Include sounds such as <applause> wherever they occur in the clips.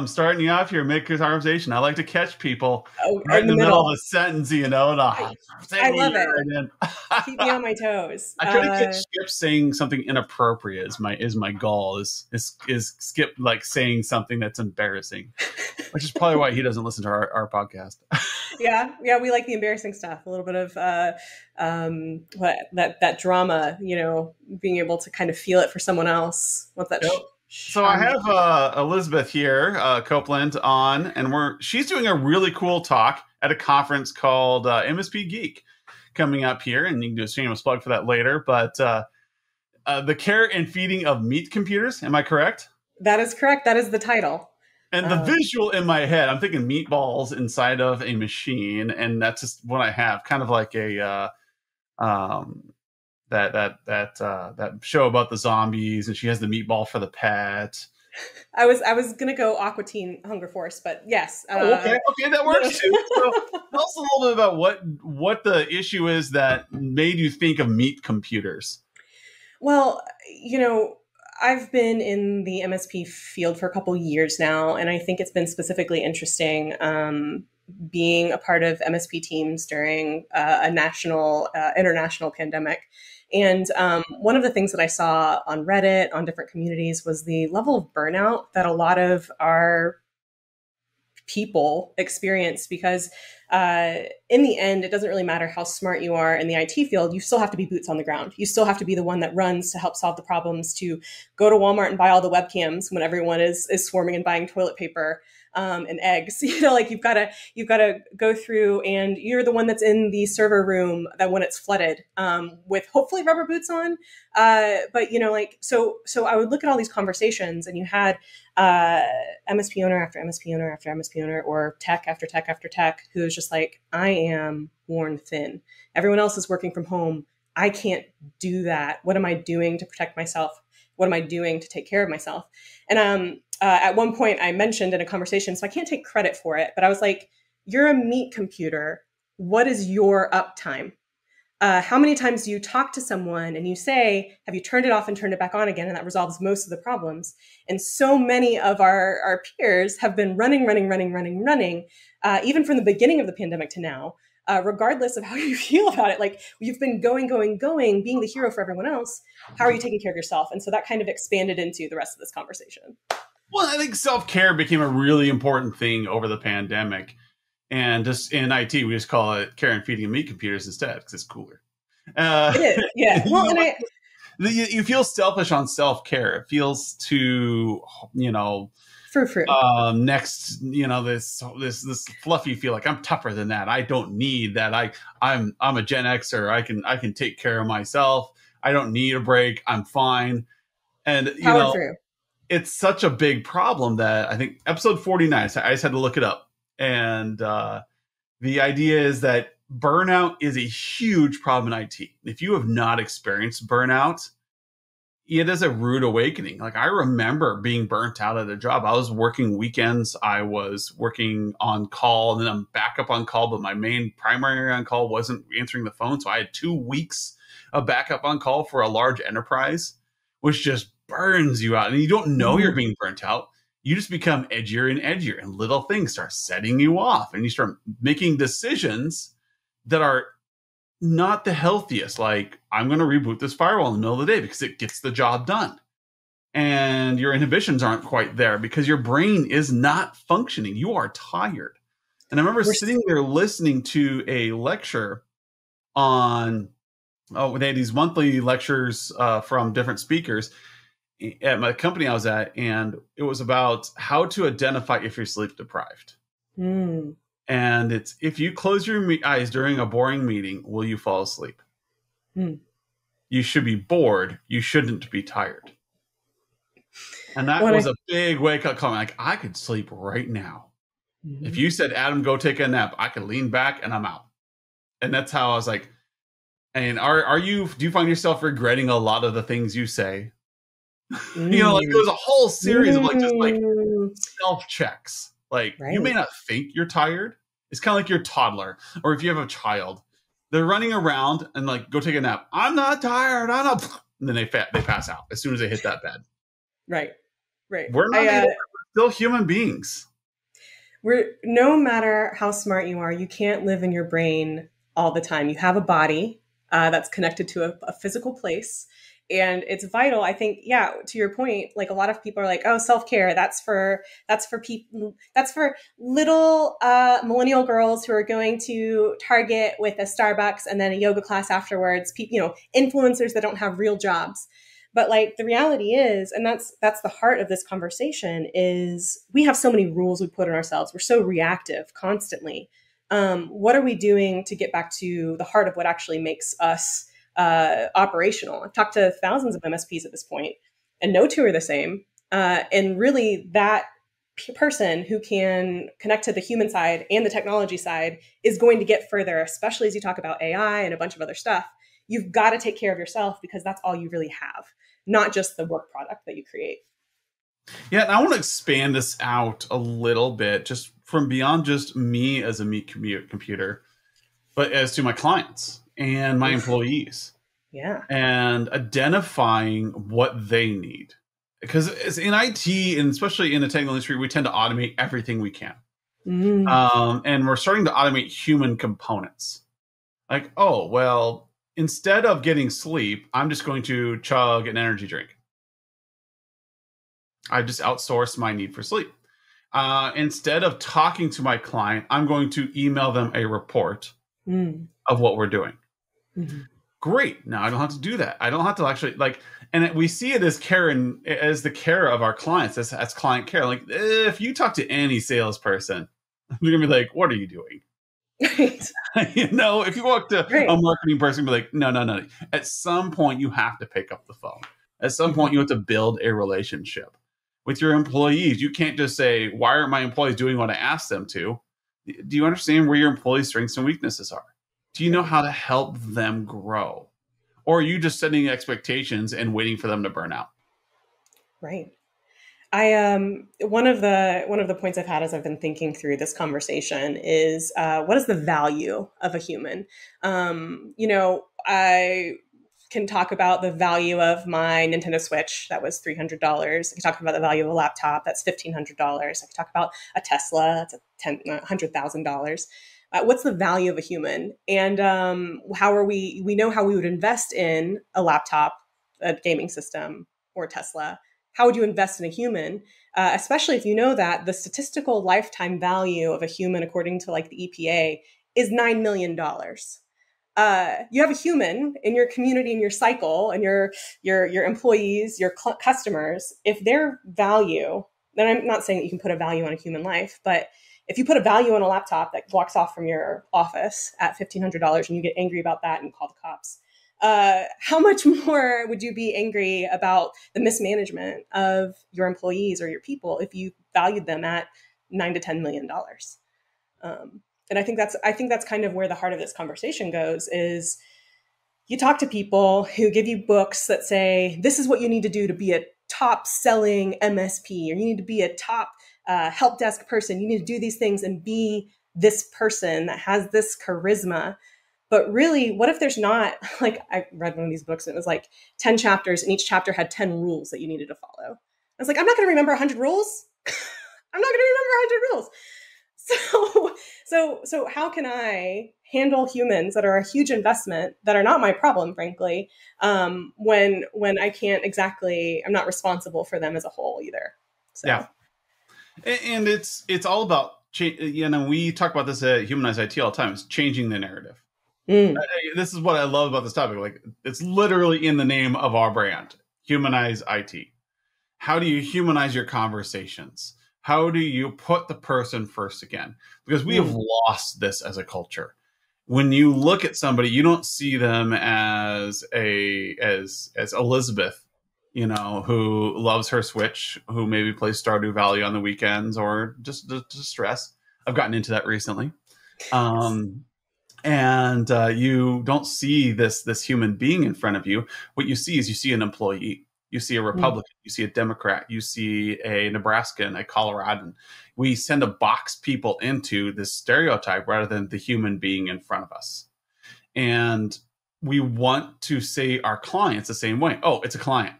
I'm starting you off here, make a conversation. I like to catch people Oh, right in the middle of a sentence, you know. And, uh, I love it. <laughs> Keep me on my toes. <laughs> I try to Uh, catch Skip saying something inappropriate. Is my is my goal is is is Skip like saying something that's embarrassing, which is probably why he doesn't listen to our, our podcast. <laughs> yeah, yeah, we like the embarrassing stuff. A little bit of uh, um, what that that drama, you know, being able to kind of feel it for someone else. What that? Yep. sh- So I have uh, Elizabeth here, uh, Copeland, on, and we're she's doing a really cool talk at a conference called uh, MSP Geek coming up here, and you can do a shameless plug for that later. But uh, uh, the care and feeding of meat computers, am I correct? that is correct. That is the title. And the Oh. visual in my head, I'm thinking meatballs inside of a machine, and that's just what I have, kind of like a uh, um, that that that uh, that show about the zombies, and she has the meatball for the pet. I was I was gonna go Aqua Teen Hunger Force, but yes. Uh, Oh, okay, okay, that works too. So <laughs> tell us a little bit about what what the issue is that made you think of meat computers. Well, you know, I've been in the MSP field for a couple years now, and I think it's been specifically interesting um, being a part of MSP teams during uh, a national, uh, international pandemic. And um, one of the things that I saw on Reddit, on different communities, was the level of burnout that a lot of our people experience because uh, in the end, it doesn't really matter how smart you are in the IT field. You still have to be boots on the ground. You still have to be the one that runs to help solve the problems, to go to Walmart and buy all the webcams when everyone is is swarming and buying toilet paper um, and eggs. <laughs> You know, like you've got to you've got to go through, and you're the one that's in the server room that when it's flooded um, with hopefully rubber boots on. Uh, but you know, like so so I would look at all these conversations, and you had uh, MSP owner after MSP owner after MSP owner, or tech after tech after tech, who is just like, I am worn thin. Everyone else is working from home. I can't do that. What am I doing to protect myself? What am I doing to take care of myself? And um, uh, at one point, I mentioned in a conversation, so I can't take credit for it, but I was like, You're a meat computer. What is your uptime? Uh, how many times do you talk to someone and you say, Have you turned it off and turned it back on again? And that resolves most of the problems. And so many of our, our peers have been running, running, running, running, running, uh, even from the beginning of the pandemic to now, uh, regardless of how <laughs> you feel about it. Like you've been going, going, going, being the hero for everyone else. How are you taking care of yourself? And so that kind of expanded into the rest of this conversation. Well, I think self care became a really important thing over the pandemic, and just in IT, we just call it care and feeding of meat computers instead because it's cooler. Uh, It is, yeah. <laughs> Well, and I, you, you feel selfish on self care. It feels too, you know, frou frou. um next you know this this this fluffy feel like i'm tougher than that i don't need that i i'm i'm a gen xer i can i can take care of myself i don't need a break i'm fine and you Power know through. It's such a big problem that i think episode 49 so i just had to look it up and uh the idea is that burnout is a huge problem in it if you have not experienced burnout it is a rude awakening. Like I remember being burnt out at a job. I was working weekends. I was working on call, and then I'm back up on call. But my main primary on call wasn't answering the phone, so I had two weeks of backup on call for a large enterprise, which just burns you out, and you don't know you're being burnt out. You just become edgier and edgier, and little things start setting you off, and you start making decisions that are not the healthiest. Like, I'm going to reboot this firewall in the middle of the day because it gets the job done. And your inhibitions aren't quite there because your brain is not functioning. You are tired. And I remember We're sitting there listening to a lecture on, oh, they had these monthly lectures uh, from different speakers at my company I was at. And it was about how to identify if you're sleep deprived. Mm. And it's if you close your me- eyes during a boring meeting, will you fall asleep? Hmm. You should be bored. You shouldn't be tired. And that was a big wake up call. Like I could sleep right now. Mm-hmm. If you said, Adam, go take a nap, I could lean back and I'm out. And that's how I was like, and are are you do you find yourself regretting a lot of the things you say? <laughs> You know, like there was a whole series of like just like Mm. self checks. Like you may not think you're tired. It's kind of like your toddler, or if you have a child, they're running around and like go take a nap. I'm not tired. I'm not. <laughs> And then they fa- they pass out as soon as they hit that bed. right, right. We're not I, uh, still human beings. We're no matter how smart you are, you can't live in your brain all the time. You have a body uh, that's connected to a, a physical place and it's vital i think yeah to your point like a lot of people are like oh self-care that's for that's for people that's for little uh, millennial girls who are going to target with a starbucks and then a yoga class afterwards. People you know influencers that don't have real jobs. But like the reality is and that's that's the heart of this conversation is we have so many rules we put on ourselves. We're so reactive constantly. Um, what are we doing to get back to the heart of what actually makes us uh, operational. I've talked to thousands of MSPs at this point, and no two are the same. Uh, and really, that p- person who can connect to the human side and the technology side is going to get further, especially as you talk about AI and a bunch of other stuff. You've got to take care of yourself because that's all you really have, not just the work product that you create. Yeah, and I want to expand this out a little bit, just from beyond just me as a meat computer, but as to my clients and my employees. Yeah. And identifying what they need. Because in IT, and especially in the technical industry, we tend to automate everything we can. Mm. Um, and we're starting to automate human components. Like, oh, well, instead of getting sleep, I'm just going to chug an energy drink. I've just outsource my need for sleep. Uh, instead of talking to my client, I'm going to email them a report mm. of what we're doing. Mm-hmm. Great. Now I don't have to do that. I don't have to actually like, and we see it as care and as the care of our clients, as, as client care. Like if you talk to any salesperson, they're gonna be like, "What are you doing?" Right. <laughs> you know, if you walk to right. a marketing person, be like, "No, no, no." At some point, you have to pick up the phone. At some point, you have to build a relationship with your employees. You can't just say, "Why aren't my employees doing what I asked them to?" Do you understand where your employees' strengths and weaknesses are? Do you know how to help them grow? Or are you just setting expectations and waiting for them to burn out? Right. I um one of the one of the points I've had as I've been thinking through this conversation is uh, what is the value of a human? Um, you know, I can talk about the value of my Nintendo Switch that was three hundred dollars. I can talk about the value of a laptop that's fifteen hundred dollars. I can talk about a Tesla that's a ten hundred thousand dollars uh, what's the value of a human? And um, how are we we know how we would invest in a laptop a gaming system or tesla. How would you invest in a human? Uh, especially if you know that the statistical lifetime value of a human according to like the epa is $9 million uh, you have a human in your community in your cycle and your your your employees your cl- customers. If their value then i'm not saying that you can put a value on a human life but if you put a value on a laptop that walks off from your office at $1,500 and you get angry about that and call the cops, uh, how much <laughs> more would you be angry about the mismanagement of your employees or your people if you valued them at nine to ten million dollars? Um, and I think that's I think that's kind of where the heart of this conversation goes is you talk to people who give you books that say this is what you need to do to be a top selling MSP or you need to be a top uh, help desk person. You need to do these things and be this person that has this charisma. But really, what if there's not <laughs> like I read one of these books and it was like 10 chapters and each chapter had 10 rules that you needed to follow. I was like, I'm not going to remember 100 rules. <laughs> I'm not going to remember 100 rules. <laughs> So, so, so how can I handle humans that are a huge investment that are not my problem, frankly, um, when when I can't exactly, I'm not responsible for them as a whole either. So. Yeah, and it's it's all about you know we talk about this at humanize it all the time it's changing the narrative. Mm. this is what i love about this topic like it's literally in the name of our brand humanize it how do you humanize your conversations? How do you put the person first again? Because we mm. have lost this as a culture. When you look at somebody you don't see them as a as as elizabeth you know, who loves her Switch, who maybe plays Stardew Valley on the weekends or just distress. I've gotten into that recently. Um, and uh, you don't see this this human being in front of you. What you see is you see an employee. You see a hmm. Republican. You see a Democrat. You see a Nebraskan, a Coloradan. We send to box people into this stereotype rather than the human being in front of us. And we want to say our clients the same way. Oh, it's a client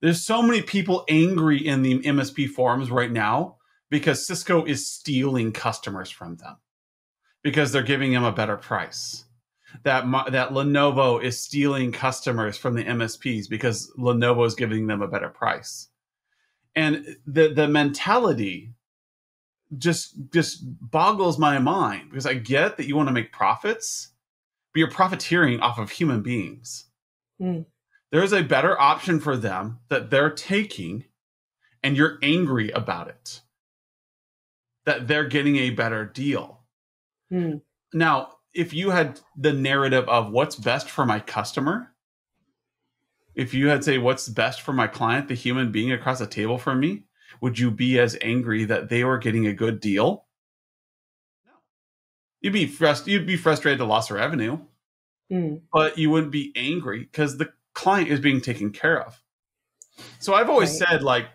There's so many people angry in the MSP forums right now because Cisco is stealing customers from them because they're giving them a better price. That that Lenovo is stealing customers from the MSPs because Lenovo is giving them a better price. And the the mentality just just boggles my mind because I get that you want to make profits, but you're profiteering off of human beings. Mm. There is a better option for them that they're taking, and you're angry about it. That they're getting a better deal. Mm. Now, if you had the narrative of what's best for my customer, if you had say what's best for my client, the human being across the table from me, would you be as angry that they were getting a good deal? No. You'd be frust- you'd be frustrated at the loss of revenue. Mm. But you wouldn't be angry because the client is being taken care of. So I've always right. said like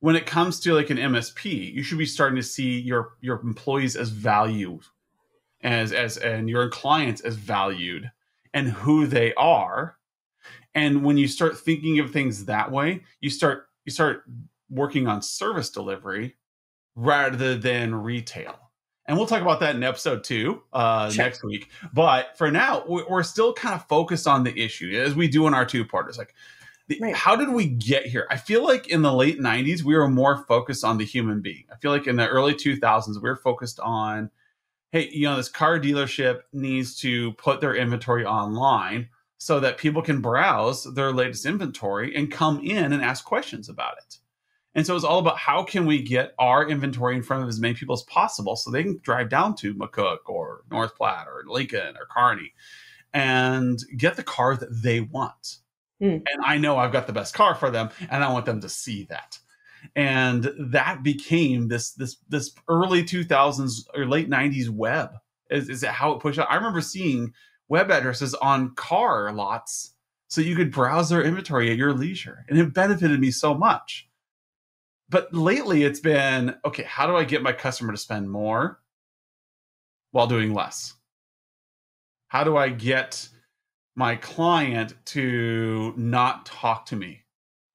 when it comes to like an MSP, you should be starting to see your your employees as valued as as and your clients as valued and who they are. And when you start thinking of things that way, you start you start working on service delivery rather than retail. And we'll talk about that in episode two uh, sure. next week. But for now, we're still kind of focused on the issue as we do in our two parters. Like, the, right. how did we get here? I feel like in the late 90s, we were more focused on the human being. I feel like in the early 2000s, we were focused on, hey, you know, this car dealership needs to put their inventory online so that people can browse their latest inventory and come in and ask questions about it. And so it's all about how can we get our inventory in front of as many people as possible so they can drive down to McCook or North Platte or Lincoln or Kearney and get the car that they want. Mm. And I know I've got the best car for them and I want them to see that. And that became this this this early 2000s or late 90s web. Is, is how it pushed out. I remember seeing web addresses on car lots so you could browse their inventory at your leisure. And it benefited me so much but lately it's been okay how do i get my customer to spend more while doing less? How do i get my client to not talk to me?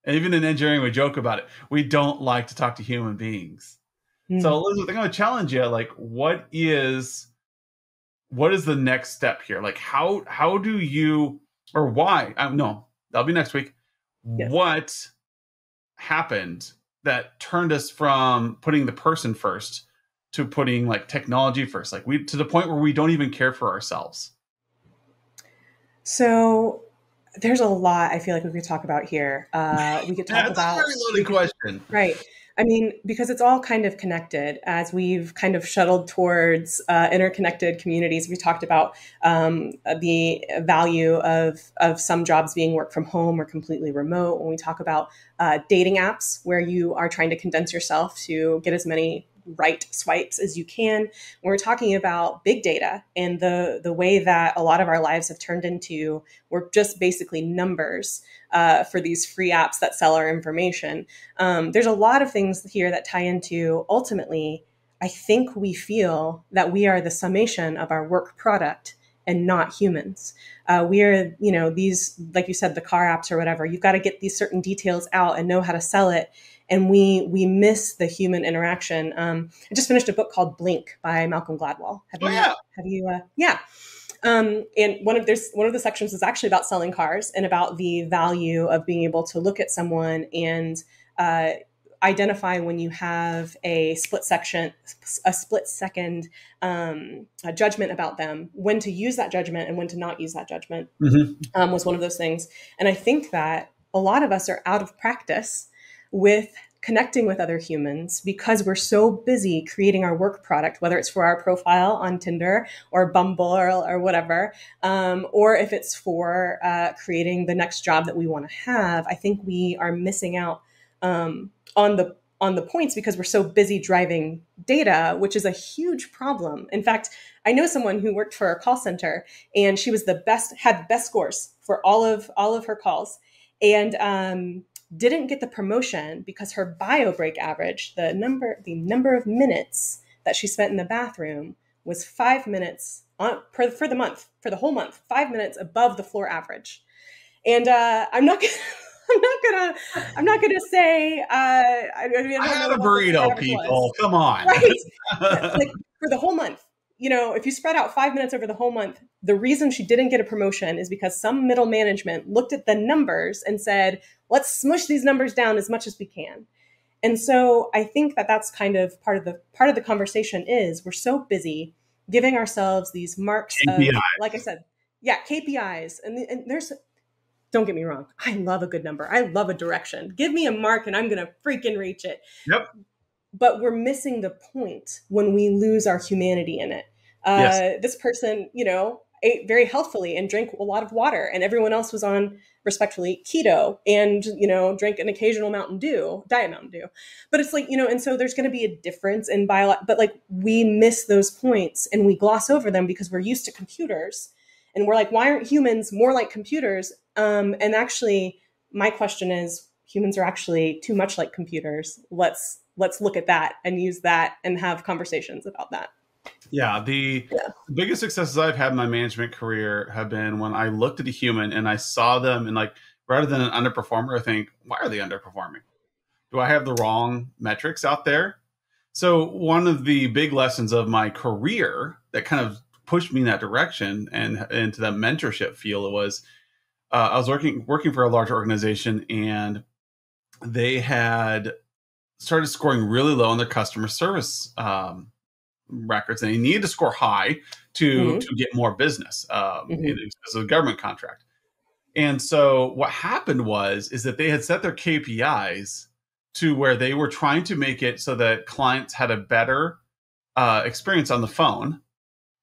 And even in engineering we joke about it. We don't like to talk to human beings. Mm. so elizabeth i'm going to challenge you like what is what is the next step here? Like how how do you or why um, no that'll be next week. Yes. what happened that turned us from putting the person first to putting like technology first like we to the point where we don't even care for ourselves. So there's a lot i feel like we could talk about here. Uh we could talk That's about a very loaded question. Right I mean, because it's all kind of connected as we've kind of shuttled towards uh, interconnected communities. We talked about um, the value of, of some jobs being work from home or completely remote. When we talk about uh, dating apps, where you are trying to condense yourself to get as many right swipes as you can. We're talking about big data and the the way that a lot of our lives have turned into we're just basically numbers uh, for these free apps that sell our information. Um, there's a lot of things here that tie into ultimately. I think we feel that we are the summation of our work product and not humans. Uh, we are, you know, these, like you said, the car apps or whatever. You've got to get these certain details out and know how to sell it and we we miss the human interaction. Um, I just finished a book called Blink by Malcolm Gladwell. Have you? Oh, yeah. Have you? Uh, yeah. Um, and one of there's one of the sections is actually about selling cars and about the value of being able to look at someone and uh, identify when you have a split section, a split second um, a judgment about them, when to use that judgment and when to not use that judgment mm-hmm. um, was one of those things. And I think that a lot of us are out of practice with connecting with other humans because we're so busy creating our work product, whether it's for our profile on Tinder or Bumble or, or whatever, um, or if it's for uh, creating the next job that we want to have. I think we are missing out um, on the on the points because we're so busy driving data, which is a huge problem. In fact, I know someone who worked for a call center and she was the best, had best scores for all of all of her calls, and um, didn't get the promotion because her bio break average, the number the number of minutes that she spent in the bathroom was five minutes on, per, for the month for the whole month, five minutes above the floor average. And uh, I'm not gonna, I'm not gonna. I'm not gonna say. Uh, I, mean, I, I had a burrito, people. Was. Come on, right? <laughs> like for the whole month. You know, if you spread out five minutes over the whole month, the reason she didn't get a promotion is because some middle management looked at the numbers and said, "Let's smush these numbers down as much as we can." And so I think that that's kind of part of the part of the conversation is we're so busy giving ourselves these marks KPIs. of, like I said, yeah, KPIs. And, and there's don't get me wrong. I love a good number. I love a direction. Give me a mark and I'm going to freaking reach it. Yep. But we're missing the point when we lose our humanity in it. Uh, yes. This person, you know, ate very healthfully and drank a lot of water, and everyone else was on respectfully keto and you know drank an occasional Mountain Dew, diet Mountain Dew. But it's like you know, and so there's going to be a difference in bio, but like we miss those points and we gloss over them because we're used to computers, and we're like, why aren't humans more like computers? Um, and actually, my question is, humans are actually too much like computers. Let's let's look at that and use that and have conversations about that. Yeah, the, yeah. biggest successes I've had in my management career have been when I looked at a human and I saw them and like rather than an underperformer, I think, why are they underperforming? Do I have the wrong metrics out there? So one of the big lessons of my career that kind of pushed me in that direction and into that mentorship field It was uh, I was working working for a large organization and they had started scoring really low on their customer service um, records, and they needed to score high to mm-hmm. to get more business um, mm-hmm. of a government contract. And so what happened was is that they had set their KPIs to where they were trying to make it so that clients had a better uh, experience on the phone,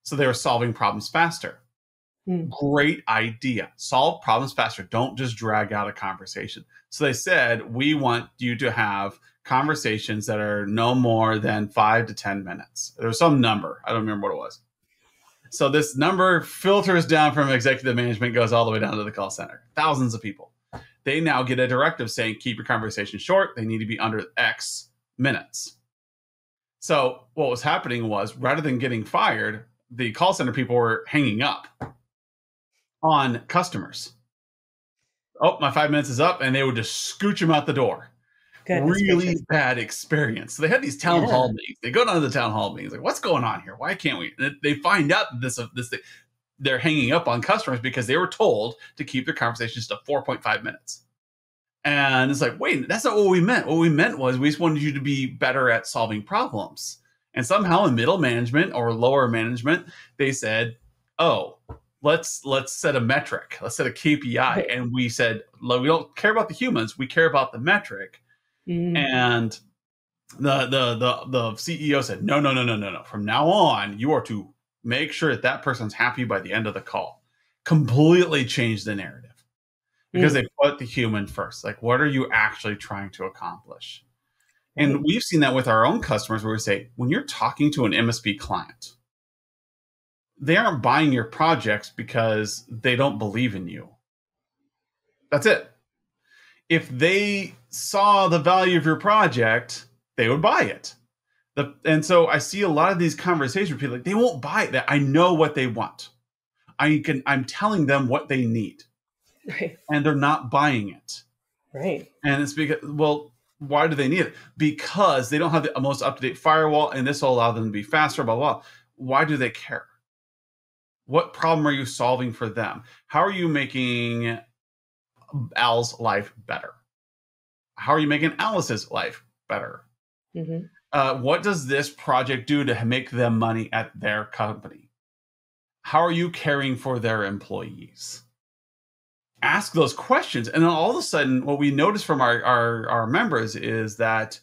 so they were solving problems faster. Mm. Great idea. Solve problems faster. Don't just drag out a conversation. So they said, we want you to have conversations that are no more than five to 10 minutes. There's some number. I don't remember what it was. So this number filters down from executive management, goes all the way down to the call center. Thousands of people. They now get a directive saying, keep your conversation short. They need to be under X minutes. So what was happening was rather than getting fired, the call center people were hanging up on customers. Oh, my five minutes is up, and they would just scooch them out the door. Goodness really gracious. bad experience. So they had these town yeah. hall meetings. They go down to the town hall meetings, like, what's going on here? Why can't we? And they find out this uh, this thing, they're hanging up on customers because they were told to keep their conversations to 4.5 minutes. And it's like, wait, that's not what we meant. What we meant was we just wanted you to be better at solving problems. And somehow in middle management or lower management, they said, oh, let's let's set a metric. Let's set a KPI. And we said, we don't care about the humans. We care about the metric. Mm-hmm. And the, the the the CEO said, "No, no, no, no, no, no. From now on, you are to make sure that that person's happy by the end of the call." Completely change the narrative because mm-hmm. they put the human first. Like, what are you actually trying to accomplish? And we've seen that with our own customers where we say, when you're talking to an MSP client, they aren't buying your projects because they don't believe in you. That's it if they saw the value of your project, they would buy it. The, and so I see a lot of these conversations with people like they won't buy it. That I know what they want. I can I'm telling them what they need. Right. And they're not buying it. Right. And it's because well, why do they need it? Because they don't have the most up-to-date firewall and this will allow them to be faster, blah blah. Why do they care? What problem are you solving for them? How are you making Al's life better? How are you making Alice's life better? Mm-hmm. Uh, what does this project do to make them money at their company? How are you caring for their employees? Ask those questions. And then all of a sudden, what we notice from our, our, our members is that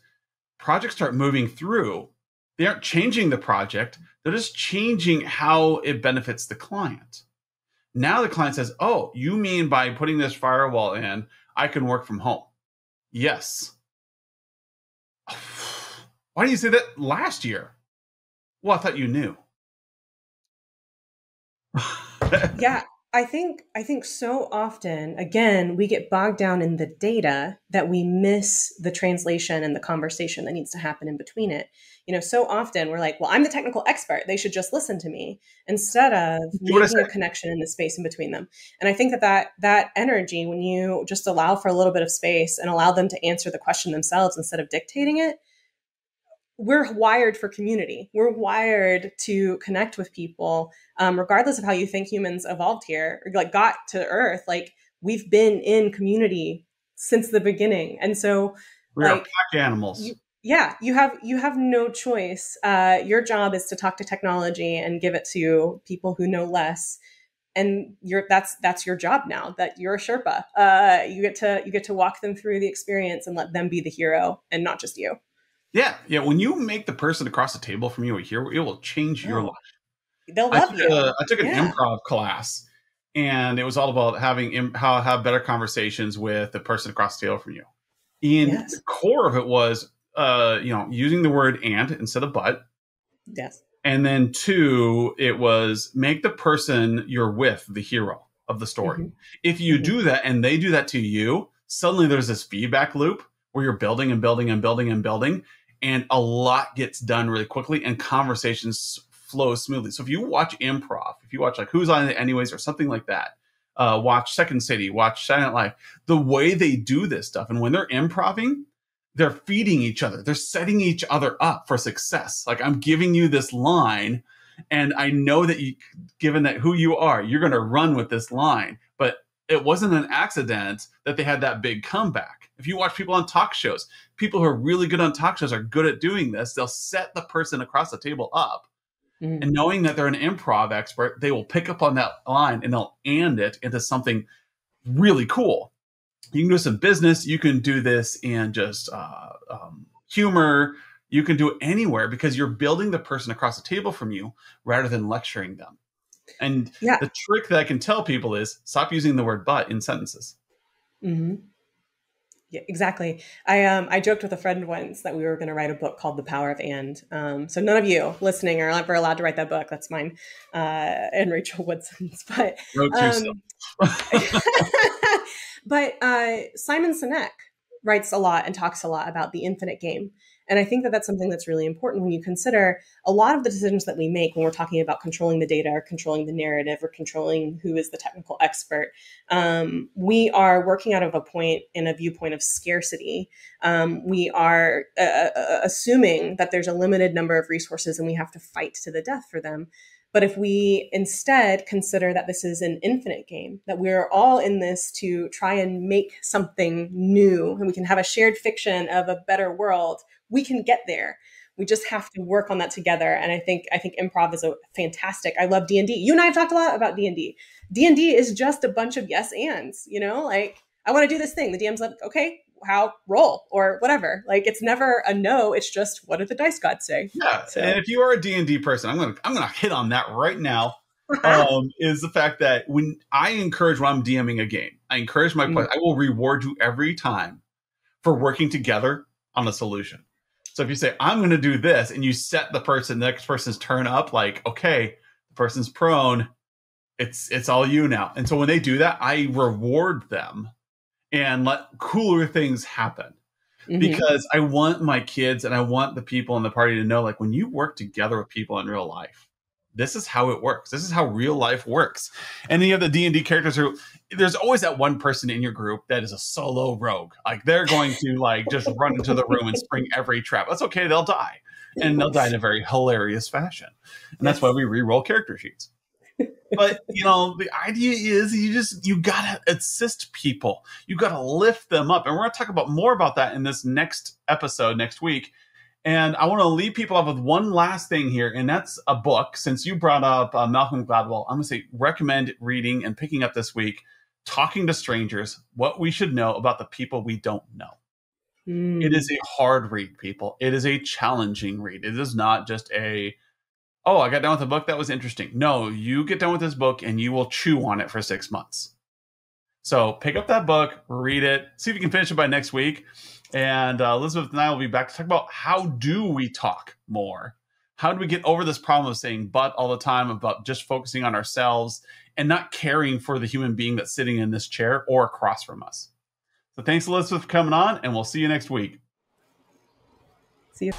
projects start moving through. They aren't changing the project, they're just changing how it benefits the client. Now the client says, Oh, you mean by putting this firewall in, I can work from home? Yes. <sighs> Why did you say that last year? Well, I thought you knew. yeah. I think I think so often again we get bogged down in the data that we miss the translation and the conversation that needs to happen in between it. You know, so often we're like, "Well, I'm the technical expert; they should just listen to me," instead of making a connection in the space in between them. And I think that that that energy, when you just allow for a little bit of space and allow them to answer the question themselves instead of dictating it, we're wired for community. We're wired to connect with people, um, regardless of how you think humans evolved here, or like got to Earth. Like we've been in community since the beginning, and so we like, pack animals. You, yeah, you have you have no choice. Uh, your job is to talk to technology and give it to people who know less, and you're that's that's your job now. That you're a Sherpa. Uh, you get to you get to walk them through the experience and let them be the hero, and not just you. Yeah, yeah. When you make the person across the table from you a hero, it will change your life. They'll love I you. A, I took an yeah. improv class, and it was all about having Im- how have better conversations with the person across the table from you. And yes. the core of it was, uh, you know, using the word "and" instead of "but." Yes. And then two, it was make the person you're with the hero of the story. Mm-hmm. If you mm-hmm. do that and they do that to you, suddenly there's this feedback loop where you're building and building and building and building and a lot gets done really quickly and conversations flow smoothly. So if you watch improv, if you watch like Who's on It Anyways or something like that, uh, watch Second City, watch Silent Life, the way they do this stuff and when they're improving, they're feeding each other. They're setting each other up for success. Like I'm giving you this line and I know that you, given that who you are, you're going to run with this line, but it wasn't an accident that they had that big comeback. If you watch people on talk shows, people who are really good on talk shows are good at doing this. They'll set the person across the table up. Mm. And knowing that they're an improv expert, they will pick up on that line and they'll and it into something really cool. You can do some business. You can do this in just uh, um, humor. You can do it anywhere because you're building the person across the table from you rather than lecturing them. And yeah. the trick that I can tell people is stop using the word but in sentences. Mm-hmm. Yeah, exactly. I um I joked with a friend once that we were going to write a book called The Power of And. Um, so none of you listening are ever allowed to write that book. That's mine uh, and Rachel Woodson's. <laughs> But um, <laughs> but uh, Simon Sinek writes a lot and talks a lot about the infinite game. And I think that that's something that's really important when you consider a lot of the decisions that we make when we're talking about controlling the data or controlling the narrative or controlling who is the technical expert. Um, we are working out of a point in a viewpoint of scarcity. Um, we are uh, uh assuming that there's a limited number of resources and we have to fight to the death for them. But if we instead consider that this is an infinite game, that we're all in this to try and make something new, and we can have a shared fiction of a better world, we can get there. We just have to work on that together. And I think I think improv is a fantastic. I love D and D. You and I have talked a lot about D and D. D and D is just a bunch of yes ands. You know, like I want to do this thing. The DM's like, okay, how roll or whatever. Like it's never a no. It's just what did the dice gods say? Yeah. So. And if you are a D and D person, I'm gonna I'm gonna hit on that right now. <laughs> um, is the fact that when I encourage when I'm DMing a game, I encourage my mm. players. I will reward you every time for working together on a solution. So if you say I'm going to do this, and you set the person, the next person's turn up, like okay, the person's prone, it's it's all you now. And so when they do that, I reward them and let cooler things happen. Mm-hmm. Because I want my kids and I want the people in the party to know like when you work together with people in real life, this is how it works. This is how real life works. And then you have the D and D characters who there's always that one person in your group that is a solo rogue. Like they're going to like just run into the room and spring every trap. That's okay. They'll die, and they'll die in a very hilarious fashion. And that's why we re-roll character sheets but you know the idea is you just you gotta assist people. You gotta lift them up. And we're gonna talk about more about that in this next episode next week. And i want to leave people off with one last thing here and that's a book. Since you brought up uh, malcolm gladwell i'm gonna say recommend reading and picking up this week talking to strangers what we should know about the people we don't know. Mm. it is a hard read people. It is a challenging read. It is not just a oh, I got done with a book that was interesting. No, you get done with this book and you will chew on it for six months. So pick up that book, read it, see if you can finish it by next week. And uh, Elizabeth and I will be back to talk about how do we talk more How do we get over this problem of saying but all the time about just focusing on ourselves and not caring for the human being that's sitting in this chair or across from us? So thanks, Elizabeth, for coming on, and we'll see you next week. See you.